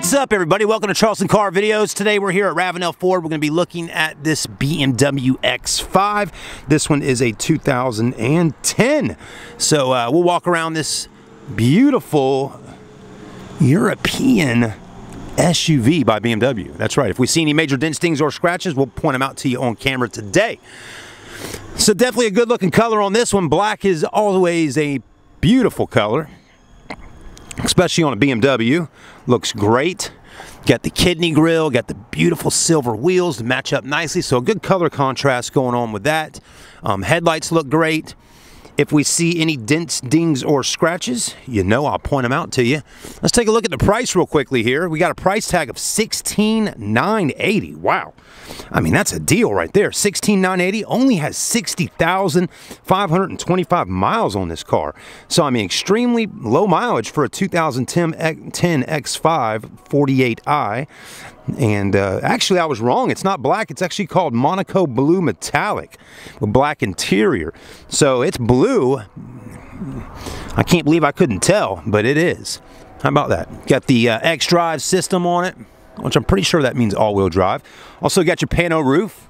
What's up, everybody? Welcome to Charleston Car Videos. Today we're here at Ravenel Ford. We're going to be looking at this BMW X5. This one is a 2010. So uh, we'll walk around this beautiful European SUV by BMW. That's right. If we see any major dents, stings, or scratches, we'll point them out to you on camera today. So definitely a good looking color on this one. Black is always a beautiful color especially on a BMW. Looks great. Got the kidney grill, got the beautiful silver wheels to match up nicely. So a good color contrast going on with that. Um, headlights look great. If we see any dents, dings, or scratches, you know I'll point them out to you. Let's take a look at the price real quickly here. We got a price tag of 16,980. Wow. I mean, that's a deal right there. 16,980 only has 60,525 miles on this car. So, I mean, extremely low mileage for a 2010 X5 48i. And uh, actually, I was wrong. It's not black. It's actually called Monaco Blue Metallic with black interior. So it's blue. I can't believe I couldn't tell, but it is. How about that? Got the uh, X-Drive system on it, which I'm pretty sure that means all-wheel drive. Also got your pano roof.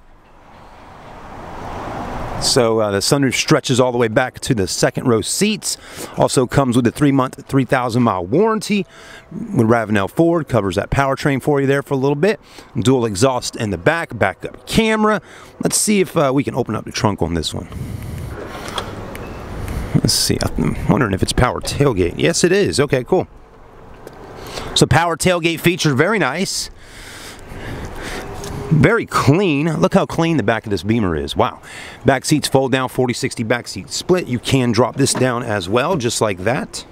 So uh, the sunroof stretches all the way back to the second row seats. Also comes with a three-month, 3,000 mile warranty. With Ravenel Ford covers that powertrain for you there for a little bit. Dual exhaust in the back, backup camera. Let's see if uh, we can open up the trunk on this one. Let's see. I'm wondering if it's power tailgate. Yes, it is. Okay, cool. So power tailgate feature, very nice. Very clean. Look how clean the back of this Beamer is. Wow. Back seats fold down, 40-60 back seat split. You can drop this down as well, just like that.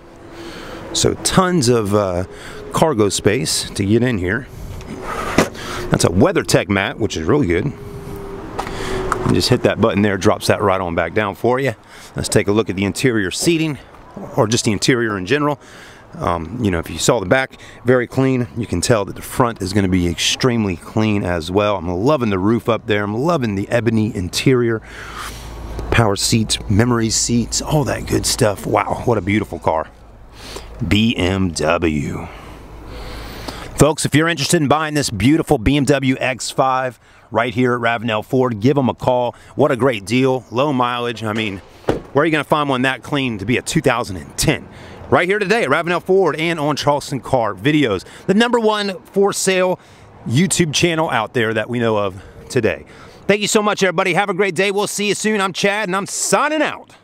So tons of uh, cargo space to get in here. That's a WeatherTech mat, which is really good. Just hit that button there, drops that right on back down for you. Let's take a look at the interior seating, or just the interior in general. Um, you know, if you saw the back, very clean. You can tell that the front is going to be extremely clean as well. I'm loving the roof up there. I'm loving the ebony interior. Power seats, memory seats, all that good stuff. Wow, what a beautiful car. BMW. Folks, if you're interested in buying this beautiful BMW X5 right here at Ravenel Ford, give them a call. What a great deal. Low mileage. I mean, where are you going to find one that clean to be a 2010? Right here today at Ravenel Ford and on Charleston Car Videos, the number one for sale YouTube channel out there that we know of today. Thank you so much, everybody. Have a great day. We'll see you soon. I'm Chad, and I'm signing out.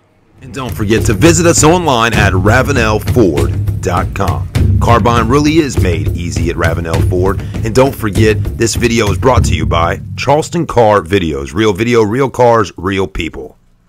And don't forget to visit us online at RavenelFord.com. Car buying really is made easy at Ravenel Ford. And don't forget, this video is brought to you by Charleston Car Videos. Real video, real cars, real people.